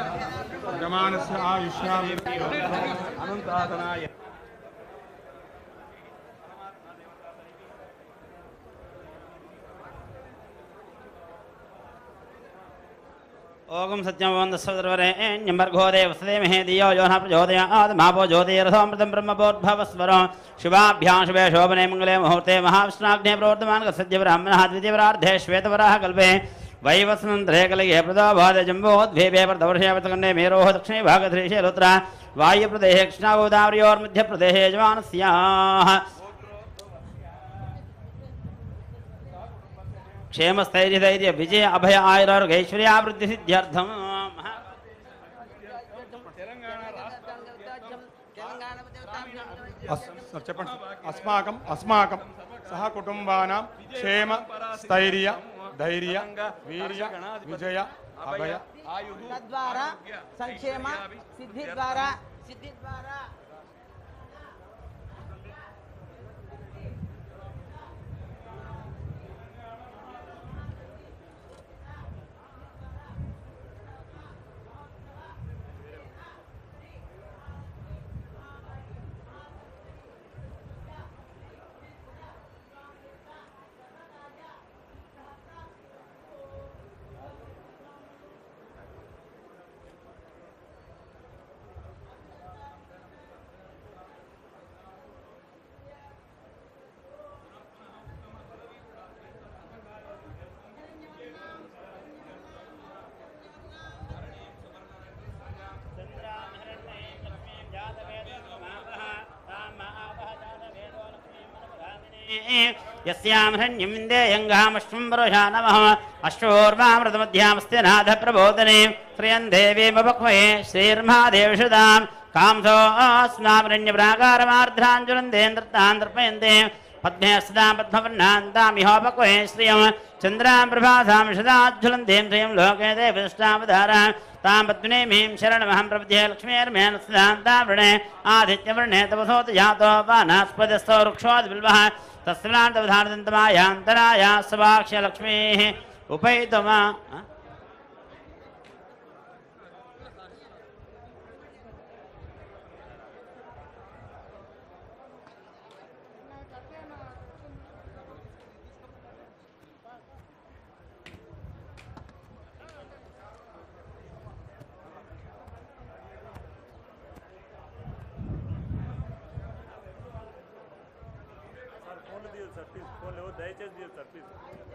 यजमानस्य आयुष्यामि अनन्तातनाय ओगम सत्यमवन्दस्वदर्वरेण्यम्बर्गो देवसदेमहे दियो यो न प्रचोदयात् मापो ज्योतिरथोऽमृतं ब्रह्मपोद्भवस्वरो शुभाभ्यां शुभे शोभने मङ्गले मुहूर्ते, महाविष्णाग्ने प्रवर्तमानः सद्यब्राह्मणः द्वितीयपरार्धे श्वेतवराः कल्पे। वैवस्मन्त्रे कलये प्रदाभादे जम्बोद्भेभे प्रदवर्षयावतकण्डे मेरोः, दक्षिणे भागधृशे रुद्रा वायुप्रदेशे कृष्णागोदावर्योर्मध्यप्रदेशे यजमानस्याः। क्षेम स्थैर्य धैर्य विजय अभय आयुर्वृद्धि ऐश्वर्यावृद्धि सिद्ध्यर्थम अस्माकम् सह कुटुम्बानां क्षेम स्थैर्य धैर्य वीर्य विजय अभय तद्वारा संक्षेम सिद्धिद्वारा सिद्धिद्वारा यस्यां हृण्यमिन्देऽयङ्गामश्वम्बरुषा नमः अश्वोर्वामृतमध्यामस्ति नाथप्रबोधने श्रियं देवीमुपक्वये श्रीर्मादेवषुदां कांसो अस्मामरण्यप्राकारमार्ध्राञ्जुनन्देन्द्रतान् दर्पयन्ते पद्मे सदां पद्मवर्णान्तामिहोपक्वये श्रियं चन्द्रां प्रभासां सदाज्ज्वलन्तीं श्रियं लोके देवदृष्टावधारा तां पद्मिनीमीं शरणमहं प्रपद्ये लक्ष्मीर्मेन सदान्तावृणे आदित्यवृणे तपसोत यातो वा नास्पदस्थो वृक्षोद्बिल्वः तस्मान्तवधानदन्तमायान्तराया सवाक्ष्य लक्ष्मीः उपैतमा ఫోన్ తీయదు సార్ ప్లీజ్ ఫోన్ లేవు దయచేసి తీయదు sir please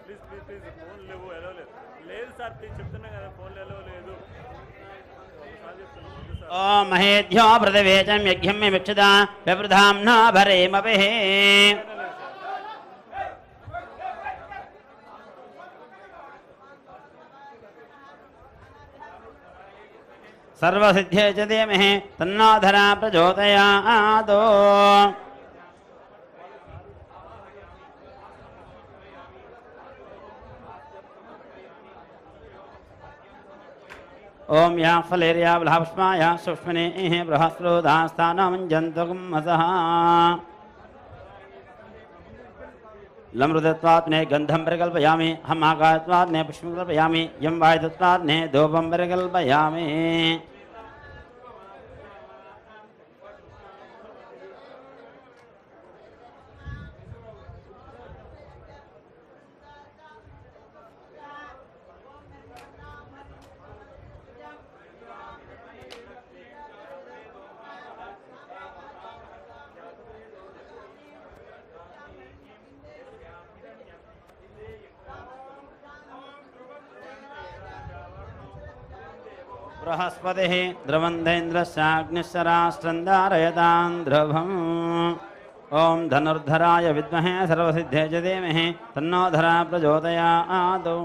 please please please phone లేవు ఎలా లేదు లేదు సార్ ప్లీజ్ చెప్తున్నా కదా ఫోన్ ఎలా లేదు ఒకసారి చెప్తున్నాను వద్దు సార్ ॐ महेभ्यो प्रदवेचं यज्ञं मे मिक्षता व्यवृधाम्ना भरेमभिः सर्वसिद्धे च धीमहि तन्नाधरा प्रचोदयादो ॐ या फलेरिया फलेर्या या सुष्मनेः बृहस्रोधास्थानमञ्जन्तुगुम्मसः लमृदत्वात् ने गंधम परिकल्पयामि हम आकाशत्वात् ने पुष्पं कल्पयामि यम वायुदत्वात् ने धूपं परिकल्पयामि। बृहस्पतिः द्रवंधेन्द्र ध्रुवम् ॐ धनुर्धराय विद्महे सर्वसिद्धे च तन्नोधरा प्रचोदया आदौ